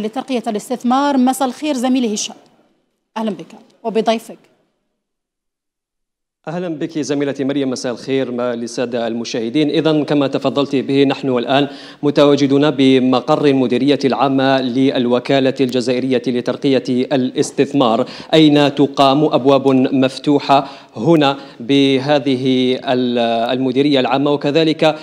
لترقية الاستثمار. مساء الخير زميلي هشام. أهلا بك وبضيفك. أهلا بك زميلتي مريم مساء الخير للسادة المشاهدين. اذا كما تفضلت به نحن الآن متواجدون بمقر المديرية العامة للوكالة الجزائرية لترقية الاستثمار. أين تقام أبواب مفتوحة هنا بهذه المديرية العامة وكذلك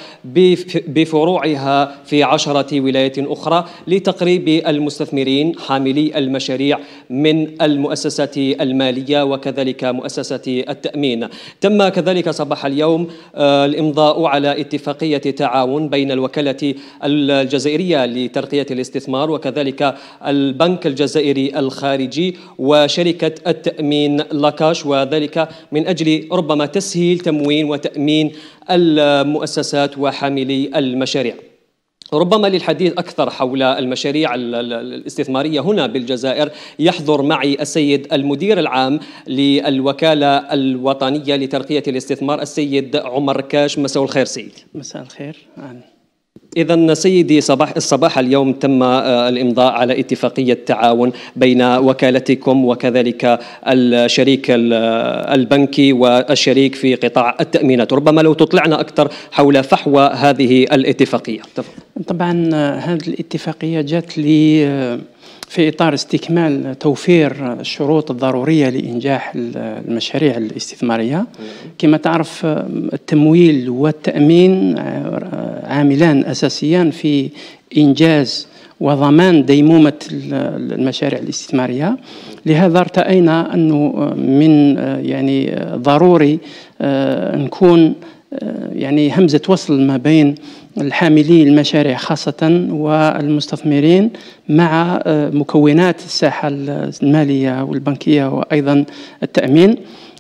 بفروعها في عشرة ولايات أخرى لتقريب المستثمرين حاملي المشاريع من المؤسسات المالية وكذلك مؤسسه التأمين. تم كذلك صباح اليوم آه، الإمضاء على اتفاقية تعاون بين الوكالة الجزائرية لترقية الاستثمار وكذلك البنك الجزائري الخارجي وشركة التأمين لاكاش وذلك من أجل ربما تسهيل تموين وتأمين المؤسسات وحاملي المشاريع. ربما للحديث أكثر حول المشاريع الاستثمارية هنا بالجزائر يحضر معي السيد المدير العام للوكالة الوطنية لترقية الاستثمار السيد عمر كاش. مساء الخير سيد. مساء الخير. إذا سيدي صباح الصباح اليوم تم آه، الإمضاء على اتفاقية تعاون بين وكالتكم وكذلك الشريك البنكي والشريك في قطاع التأمينات. ربما لو تطلعنا أكثر حول فحوى هذه الاتفاقية. طبعا آه، هذه الاتفاقية جات لي آه، في إطار استكمال توفير الشروط الضرورية لإنجاح المشاريع الاستثمارية. كما تعرف التمويل والتأمين عاملان أساسيان في إنجاز وضمان ديمومة المشاريع الاستثمارية. لهذا ارتأينا أنه من يعني ضروري نكون يعني همزة وصل ما بين الحاملي المشاريع خاصة والمستثمرين مع مكونات الساحة المالية والبنكية وأيضا التأمين.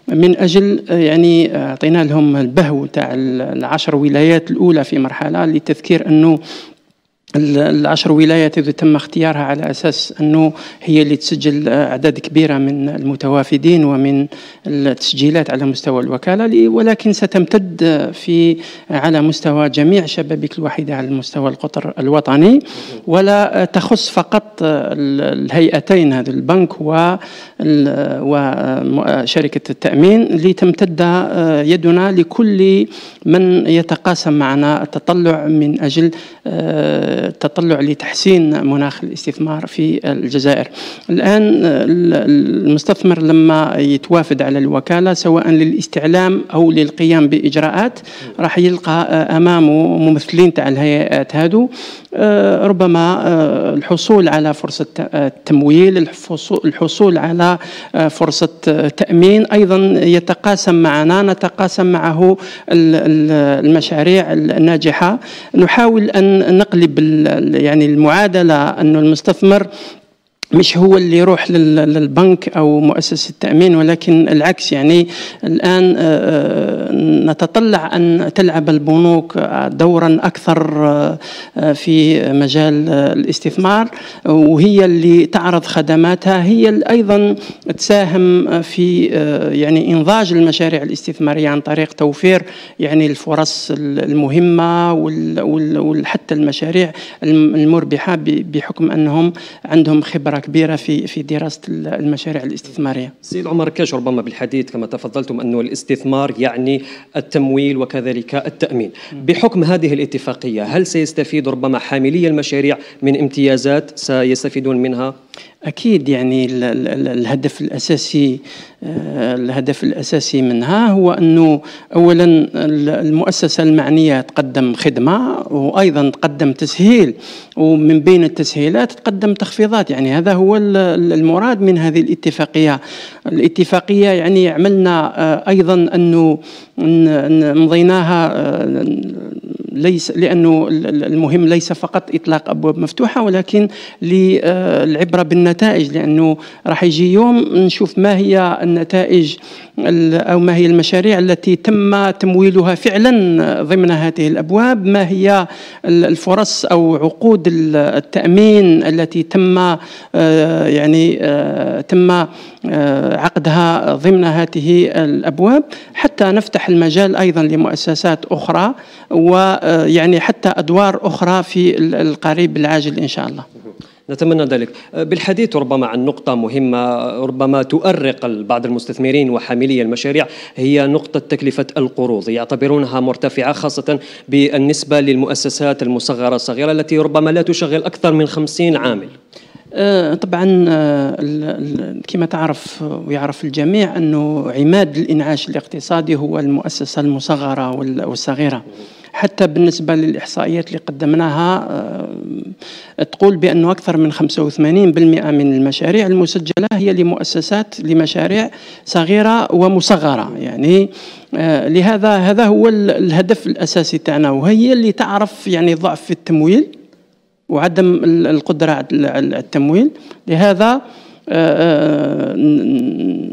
من أجل يعني أعطينا لهم البهو تاع العشر ولايات الأولى في مرحلة لتذكير أنه العشر ولايات إذا تم اختيارها على أساس أنه هي اللي تسجل أعداد كبيرة من المتوافدين ومن التسجيلات على مستوى الوكالة ولكن ستمتد في على مستوى جميع شبابيك الوحيدة على المستوى القطر الوطني ولا تخص فقط الهيئتين هذا البنك وشركة التأمين لتمتد يدنا لكل من يتقاسم معنا التطلع من أجل التطلع لتحسين مناخ الاستثمار في الجزائر. الآن المستثمر لما يتوافد على الوكالة سواء للاستعلام أو للقيام بإجراءات راح يلقى أمامه ممثلين تاع الهيئات هادو. ربما الحصول على فرصة تمويل الحصول على فرصة تأمين. أيضا يتقاسم معنا نتقاسم معه المشاريع الناجحة. نحاول أن نقلب يعني المعادلة أنه المستثمر مش هو اللي يروح للبنك أو مؤسسة التأمين ولكن العكس. يعني الآن آه، آه، نتطلع أن تلعب البنوك دورا أكثر آه، في مجال الاستثمار. وهي اللي تعرض خدماتها. هي أيضا تساهم في يعني إنضاج المشاريع الاستثمارية عن طريق توفير يعني الفرص المهمة وحتى المشاريع المربحة بحكم أنهم عندهم خبرة كبيرة في في دراسة المشاريع الاستثمارية. سيد عمر كاش ربما بالحديث كما تفضلتم أنه الاستثمار يعني التمويل وكذلك التأمين. بحكم هذه الاتفاقية هل سيستفيد ربما حاملي المشاريع من امتيازات سيستفيدون منها؟ أكيد يعني الهدف الأساسي آه، الهدف الأساسي منها هو أنه اولا المؤسسة المعنية تقدم خدمة وأيضا تقدم تسهيل ومن بين التسهيلات تقدم تخفيضات. يعني هذا هو المراد من هذه الاتفاقية. الاتفاقية يعني عملنا آه، أيضا أنه مضيناها آه، ليس لأنه المهم ليس فقط إطلاق أبواب مفتوحة ولكن للعبره بالنتائج لأنه راح يجي يوم نشوف ما هي النتائج أو ما هي المشاريع التي تم تمويلها فعلا ضمن هذه الأبواب. ما هي الفرص أو عقود التأمين التي تم آه، يعني آه، تم آه، عقدها ضمن هذه الأبواب. حتى نفتح المجال أيضا لمؤسسات أخرى ويعني حتى أدوار أخرى في القريب العاجل إن شاء الله. نتمنى ذلك. بالحديث ربما عن نقطة مهمة ربما تؤرق بعض المستثمرين وحاملي المشاريع هي نقطة تكلفة القروض. يعتبرونها مرتفعة خاصة بالنسبة للمؤسسات المصغرة الصغيرة التي ربما لا تشغل أكثر من خمسين عامل. آه، طبعا آه، كما تعرف ويعرف الجميع أنه عماد الإنعاش الاقتصادي هو المؤسسة المصغرة والصغيرة. حتى بالنسبة للإحصائيات اللي قدمناها آه، تقول بأنه أكثر من 85% من المشاريع المسجلة هي لمؤسسات لمشاريع صغيرة ومصغرة. يعني لهذا هذا هو الهدف الأساسي تاعنا وهي اللي تعرف يعني ضعف في التمويل وعدم القدرة على التمويل. لهذا آه، آه،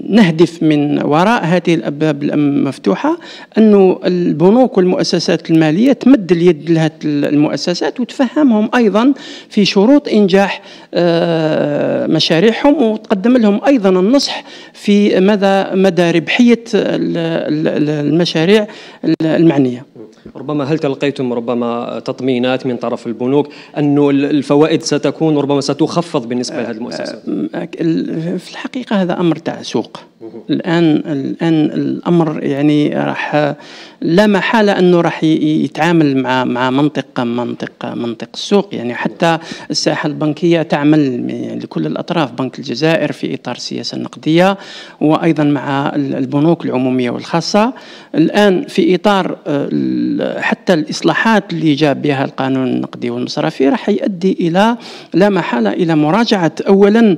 نهدف من وراء هذه الأبواب المفتوحة انه البنوك والمؤسسات المالية تمد اليد لهذه المؤسسات وتفهمهم أيضا في شروط إنجاح آه، مشاريعهم وتقدم لهم أيضا النصح في مدى مدى ربحيه المشاريع المعنية. ربما هل تلقيتم ربما تطمينات من طرف البنوك أن الفوائد ستكون ربما ستخفض بالنسبة لهذه المؤسسات في الحقيقة هذا أمر تاع سوق الآن الآن الأمر يعني راح لا محالة أنه راح يتعامل مع مع منطق منطق منطق السوق. يعني حتى الساحة البنكية تعمل يعني لكل الأطراف بنك الجزائر في إطار السياسة النقدية وأيضا مع البنوك العمومية والخاصة. الآن في إطار حتى الإصلاحات اللي جاب بها القانون النقدي والمصرفي راح يؤدي إلى لا محالة إلى مراجعة أولا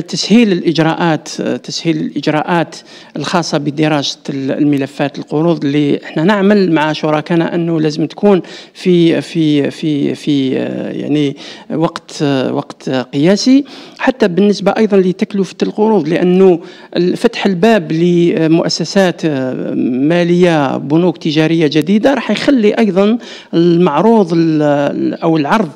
تسهيل الإجراءات تسهيل الإجراءات الخاصة بدراسة الملفات القروض اللي إحنا نعمل مع شركائنا أنه لازم تكون في في في في يعني وقت وقت قياسي حتى بالنسبة أيضا لتكلفة القروض لأنه فتح الباب لمؤسسات مالية بنوك تجارية جديدة راح يخلي أيضا المعروض أو العرض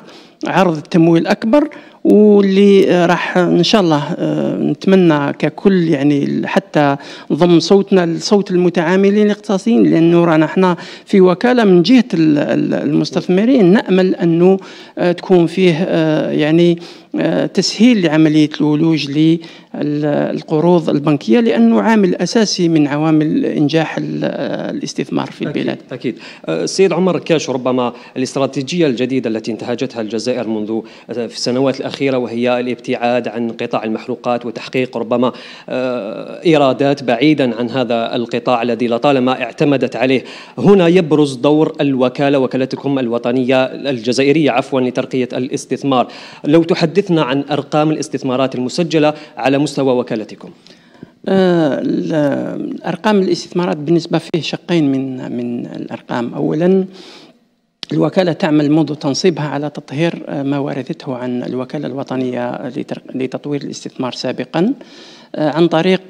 عرض التمويل أكبر. واللي راح إن شاء الله آه، نتمنى ككل يعني حتى نضم صوتنا لصوت المتعاملين الاقتصاديين لأنه رانا إحنا في وكالة من جهة المستثمرين نأمل أنه آه، تكون فيه آه، يعني تسهيل لعملية الولوج للقروض البنكية لأنه عامل أساسي من عوامل إنجاح الاستثمار في البلاد. أكيد. السيد عمر كاش ربما الاستراتيجية الجديدة التي انتهجتها الجزائر منذ في السنوات الأخيرة وهي الابتعاد عن قطاع المحروقات وتحقيق ربما إيرادات بعيدا عن هذا القطاع الذي لطالما اعتمدت عليه. هنا يبرز دور الوكالة وكالتكم الوطنية الجزائرية عفوا لترقية الاستثمار. لو تحدث حدثنا عن أرقام الاستثمارات المسجلة على مستوى وكالتكم آه، أرقام الاستثمارات بالنسبة فيه شقين من من الأرقام أولا الوكالة تعمل منذ تنصيبها على تطهير آه، ما ورثته عن الوكالة الوطنية لتطوير الاستثمار سابقا آه، عن طريق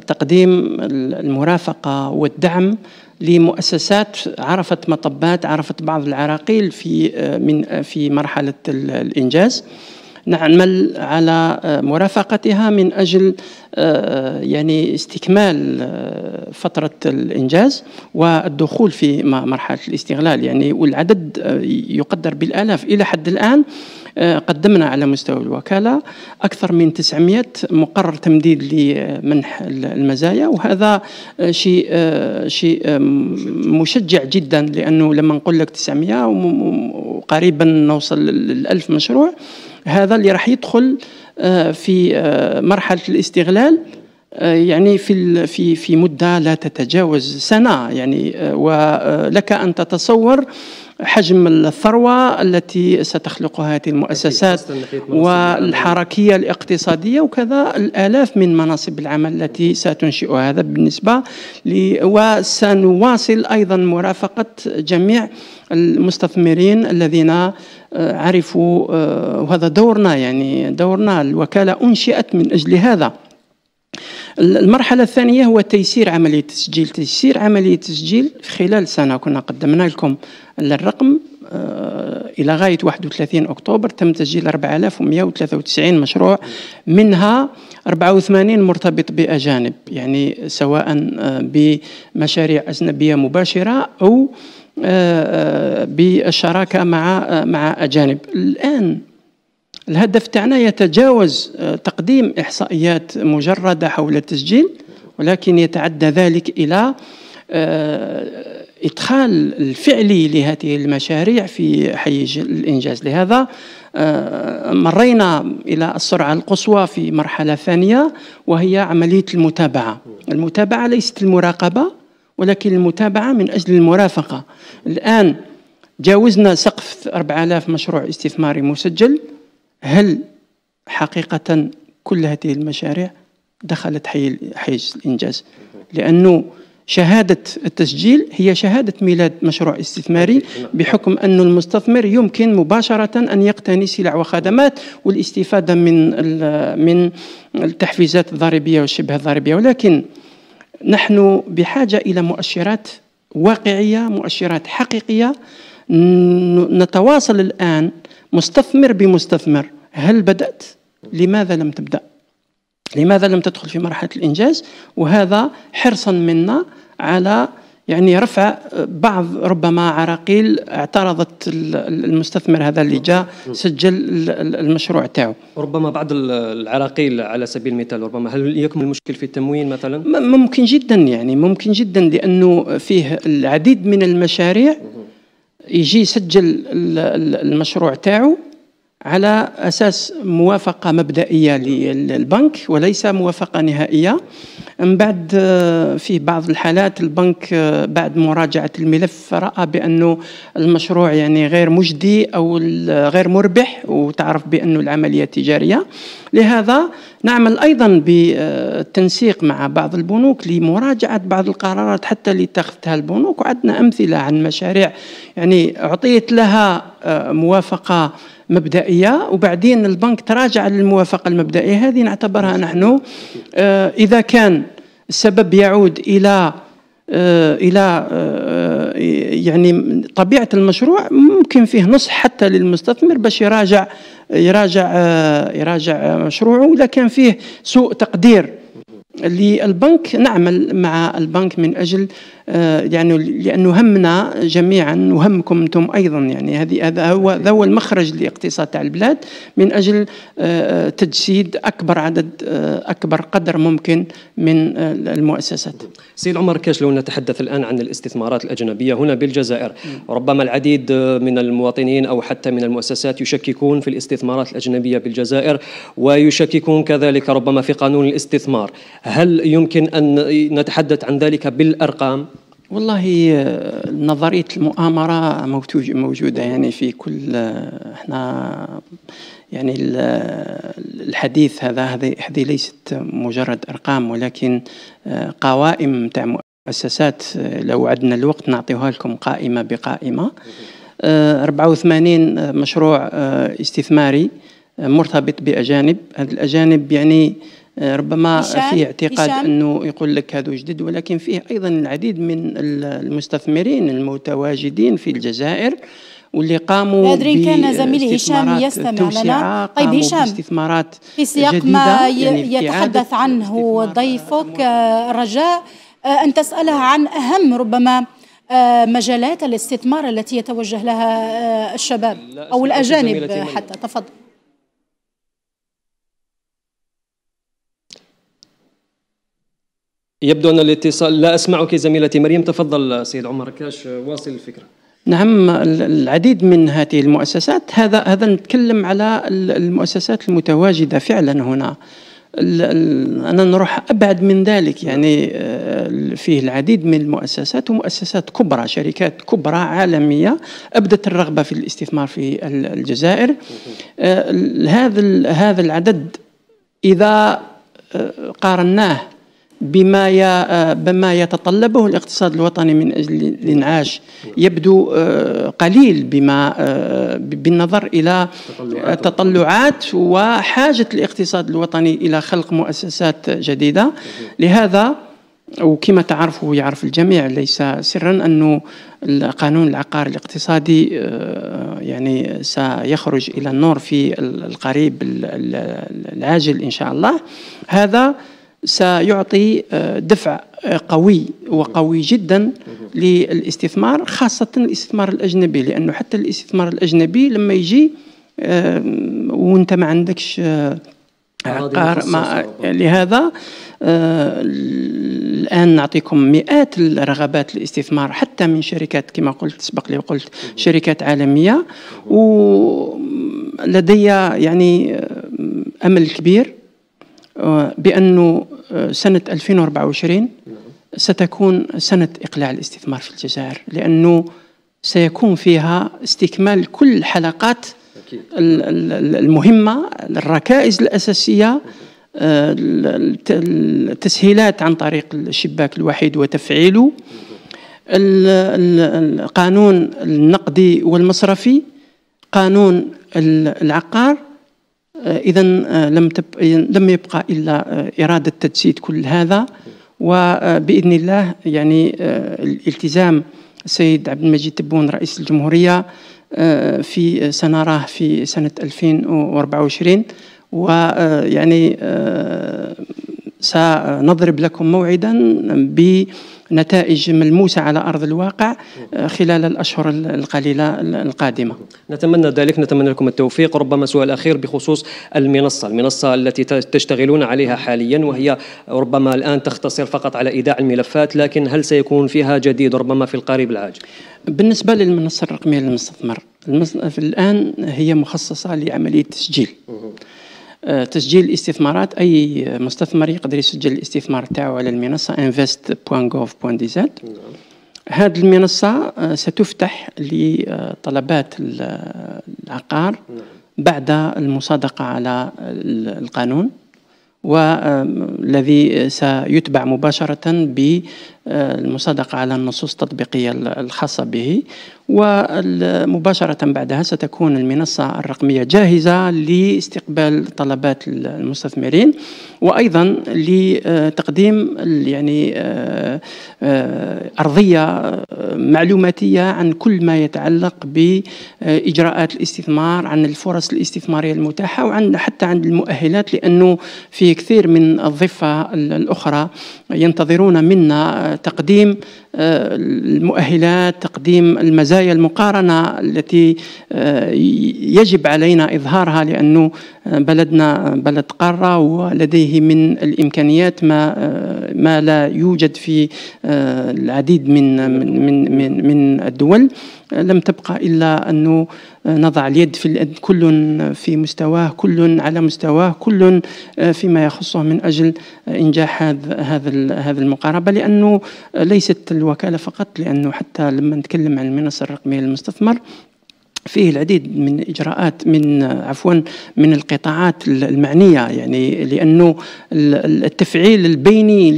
تقديم المرافقة والدعم لمؤسسات عرفت مطبات عرفت بعض العراقيل في من في مرحلة الإنجاز. نعمل على آه، مرافقتها من أجل آه، يعني استكمال آه، فترة الإنجاز والدخول في مرحلة الاستغلال. يعني والعدد يقدر بالآلاف. إلى حد الآن قدمنا على مستوى الوكالة أكثر من 900 مقرر تمديد لمنح المزايا. وهذا شيء شيء مشجع جدا لأنه لما نقول لك 900 وقريبا نوصل ل 1000 مشروع هذا اللي راح يدخل آه، في آه، مرحلة الاستغلال آه، يعني في في في مدة لا تتجاوز سنة يعني ولك أن تتصور حجم الثروة التي ستخلقها هذه المؤسسات والحركية الاقتصادية وكذا الآلاف من مناصب العمل التي ستنشئها هذا بالنسبة وسنواصل أيضا مرافقة جميع المستثمرين الذين آه، عرفوا آه، وهذا دورنا يعني دورنا الوكالة أنشئت من أجل هذا. المرحلة الثانية هو تيسير عملية التسجيل. تيسير عملية التسجيل خلال سنة كنا قدمنا لكم الرقم آه، إلى غاية 31 أكتوبر تم تسجيل 4193 مشروع منها 84 مرتبط بأجانب يعني سواء بمشاريع أجنبية مباشرة أو بالشراكة مع مع أجانب. الآن الهدف تاعنا يتجاوز آه، تقديم إحصائيات مجردة حول التسجيل ولكن يتعدى ذلك إلى آه، إدخال الفعلي لهذه المشاريع في حيز الإنجاز. لهذا آه، مرينا إلى السرعة القصوى في مرحلة ثانية وهي عملية المتابعة. المتابعة ليست المراقبة ولكن المتابعة من أجل المرافقة. الآن جاوزنا سقف 4000 مشروع استثماري مسجل. هل حقيقة كل هذه المشاريع دخلت حيز الإنجاز؟ لأنه شهادة التسجيل هي شهادة ميلاد مشروع استثماري بحكم أن المستثمر يمكن مباشرة أن يقتني سلع وخدمات والاستفادة من من التحفيزات الضريبية والشبه الضريبية. ولكن نحن بحاجة إلى مؤشرات واقعية مؤشرات حقيقية. نتواصل الآن مستثمر بمستثمر هل بدأت؟ لماذا لم تبدأ؟ لماذا لم تدخل في مرحلة الإنجاز؟ وهذا حرصا منا على يعني رفع بعض ربما عراقيل اعترضت المستثمر هذا اللي جاء سجل المشروع تاعو ربما بعض العراقيل على سبيل المثال ربما هل يكمن المشكل في التموين مثلا ممكن جدا يعني ممكن جدا لأنه فيه العديد من المشاريع يجي يسجل المشروع تاعو على أساس موافقة مبدئية للبنك وليس موافقة نهائية. من بعد آه، في بعض الحالات البنك آه، بعد مراجعة الملف رأى بأنه المشروع يعني غير مجدي أو غير مربح وتعرف بأنه العملية تجارية. لهذا نعمل أيضا بالتنسيق مع بعض البنوك لمراجعة بعض القرارات حتى اللي اتخذتها البنوك وعندنا أمثلة عن مشاريع يعني أعطيت لها آه، موافقة مبدئية وبعدين البنك تراجع للموافقة المبدئية. هذه نعتبرها نحن آه، إذا كان السبب يعود إلى آه، إلى آه، يعني طبيعة المشروع ممكن فيه نصح حتى للمستثمر باش يراجع يراجع يراجع مشروعه إذا كان فيه سوء تقدير للبنك نعمل مع البنك من أجل آه، يعني لأنه همنا جميعا وهمكم أنتم أيضا يعني هذه هذا هو هذا هو المخرج للاقتصاد تاع البلاد من أجل آه، تجسيد أكبر عدد آه، أكبر قدر ممكن من المؤسسات. سيد عمر كاش لو نتحدث الآن عن الاستثمارات الأجنبية؟ هنا بالجزائر. ربما العديد من المواطنين أو حتى من المؤسسات يشككون في الاستثمارات الأجنبية بالجزائر ويشككون كذلك ربما في قانون الاستثمار، هل يمكن أن نتحدث عن ذلك بالأرقام؟ والله آه، نظرية المؤامرة موجودة يعني في كل آه، إحنا يعني الحديث هذا هذه ليست مجرد أرقام ولكن آه، قوائم تاع مؤسسات لو عندنا الوقت نعطيها لكم قائمة بقائمة 84 مشروع استثماري مرتبط بأجانب هذه الأجانب يعني ربما فيه اعتقاد أنه يقول لك هذا جديد ولكن فيه أيضا العديد من المستثمرين المتواجدين في الجزائر واللي قاموا أدري كان زميلي هشام يستمع لنا. طيب هشام استثمارات في سياق ما يعني يتحدث عنه ضيفك آه، رجاء آه، أن تسأله عن أهم ربما آه، مجالات الاستثمار التي يتوجه لها الشباب أو الأجانب حتى. تفضل. يبدو أن الاتصال لا أسمعك زميلتي. مريم تفضل سيد عمر. كاش واصل الفكرة. نعم العديد من هذه المؤسسات هذا هذا نتكلم على المؤسسات المتواجدة فعلا هنا. أنا نروح أبعد من ذلك. يعني آه، فيه العديد من المؤسسات ومؤسسات كبرى شركات كبرى عالمية أبدت الرغبة في الاستثمار في الجزائر. آه، هذا هذا العدد إذا آه، قارناه بما بما يتطلبه الاقتصاد الوطني من أجل الانعاش. يبدو آه، قليل بما آه، بالنظر إلى تطلعات. وحاجة الاقتصاد الوطني إلى خلق مؤسسات جديدة. لهذا وكما تعرفوا يعرف الجميع ليس سرا انه القانون العقار الاقتصادي آه، يعني سيخرج إلى النور في القريب العاجل إن شاء الله. هذا سيعطي آه، دفع آه، قوي وقوي جدا للاستثمار خاصة الاستثمار الأجنبي لأنه حتى الاستثمار الأجنبي لما يجي وأنت ما عندكش عقار ما لهذا آه الآن نعطيكم مئات الرغبات الاستثمار حتى من شركات كما قلت سبق لي وقلت شركات عالمية ولدي يعني أمل كبير آه، بأنه آه، سنة 2024 ستكون سنة إقلاع الاستثمار في الجزائر لأنه سيكون فيها استكمال كل حلقات المهمة الركائز الأساسية آه، التسهيلات عن طريق الشباك الوحيد وتفعيله القانون النقدي والمصرفي قانون العقار اذا آه، لم لم يبقى إلا إرادة تجسيد كل هذا وباذن الله يعني الالتزام السيد عبد المجيد تبون رئيس الجمهورية في سنراه في سنة 2024 ويعني آه، سنضرب لكم موعدا بنتائج ملموسة على أرض الواقع آه، خلال الأشهر القليلة القادمة. نتمنى ذلك نتمنى لكم التوفيق. ربما سؤال أخير بخصوص المنصة. المنصة التي تشتغلون عليها حاليا وهي ربما الآن تختصر فقط على إيداع الملفات لكن هل سيكون فيها جديد ربما في القريب العاجل؟ بالنسبة للمنصة الرقمية للمستثمر الآن هي مخصصة لعملية تسجيل. تسجيل الاستثمارات أي مستثمر يقدر يسجل الاستثمار تاعو على المنصة invest.gov.dz نعم. هذه المنصة آه، ستفتح لطلبات العقار نعم. بعد المصادقة على القانون والذي سيتبع مباشرة بالمصادقة على النصوص التطبيقية الخاصة به ومباشرة بعدها ستكون المنصة الرقمية جاهزة لاستقبال طلبات المستثمرين وأيضا لتقديم يعني آه، آه، أرضية معلوماتية عن كل ما يتعلق بإجراءات الاستثمار عن الفرص الاستثمارية المتاحة وعن حتى عن المؤهلات لأنه في كثير من الضفة الأخرى ينتظرون منا تقديم المؤهلات تقديم المزايا المقارنة التي آه، يجب علينا إظهارها لأنه بلدنا بلد قارة ولديه من الإمكانيات ما آه، ما لا يوجد في العديد من من من من الدول. لم تبقى إلا أنه نضع اليد في اليد كل في مستواه كل على مستواه كل فيما يخصه من أجل إنجاح هذا هذا المقاربة لأنه ليست الوكالة فقط لأنه حتى لما نتكلم عن المنصة الرقمية للمستثمر فيه العديد من إجراءات من عفوا من القطاعات المعنية يعني لأنه التفعيل البيني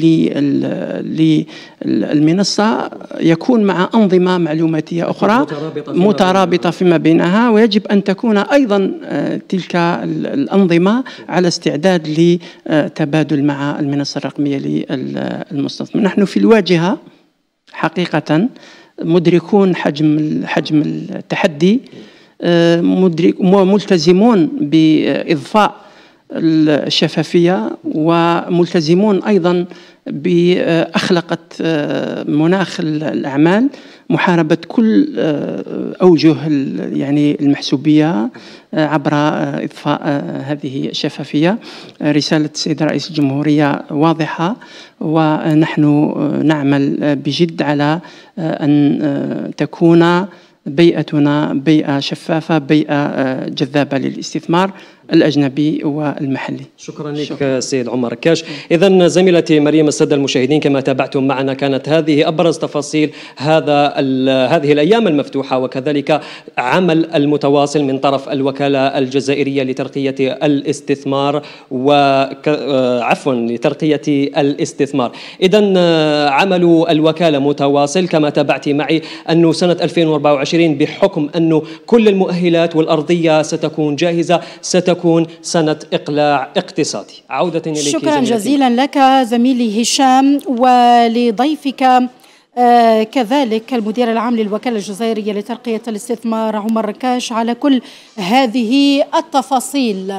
للمنصة يكون مع أنظمة معلوماتية أخرى مترابطة فيما بينها. ويجب أن تكون أيضا آه، تلك الأنظمة على استعداد لتبادل مع المنصة الرقمية للمستثمر. نحن في الواجهة حقيقة مدركون حجم حجم التحدي آه، ملتزمون بإضفاء الشفافية وملتزمون أيضا بأخلقة آه، مناخ الأعمال محاربة كل آه، أوجه يعني المحسوبية عبر اضفاء هذه الشفافية. رسالة السيد رئيس الجمهورية واضحة ونحن نعمل بجد على أن تكون بيئتنا بيئة شفافة بيئة جذابة للاستثمار. الأجنبي والمحلي. شكرا لك شكرا. سيد عمر كاش، اذا زميلتي مريم السادة المشاهدين كما تابعتم معنا كانت هذه أبرز تفاصيل هذا هذه الأيام المفتوحة وكذلك عمل المتواصل من طرف الوكالة الجزائرية لترقية الاستثمار وعفوا لترقية الاستثمار. اذا عمل الوكالة متواصل كما تابعت معي أنه سنة 2024 بحكم أنه كل المؤهلات والأرضية ستكون جاهزة ستكون تكون سنة إقلاع اقتصادي. عودة إليك شكرا جزيلا لك زميلي هشام ولضيفك آه كذلك المدير العام للوكالة الجزائرية لترقية الاستثمار عمر ركاش على كل هذه التفاصيل.